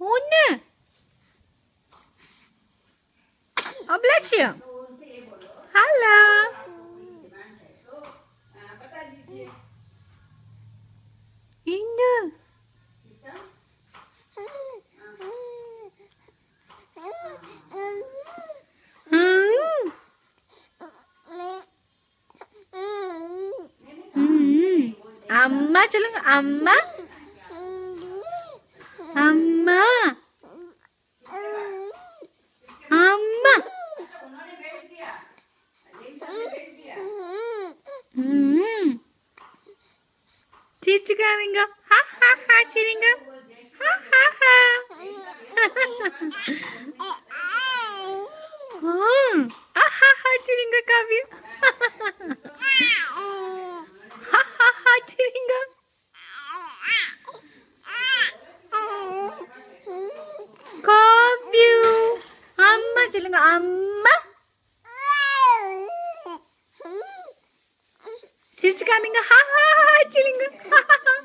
Hunde! Oh, Blättchen! Hallo! Inde! Hm. Hm. Amma, Entschuldigung, Amma. Amma. Ses çıkar Ha ha ha Çiringo. Ha ha ha. hmm. Ha ha Çiringo kavi. ha ha ha Çiringo. Kavi. Amma Çiringo amma. coming. Ha ha ha, chilling. Ha ha ha.